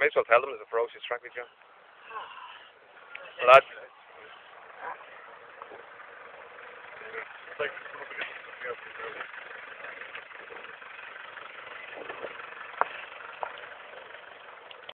You may as well tell them there's a ferocious traffic jam. Lad. It's like,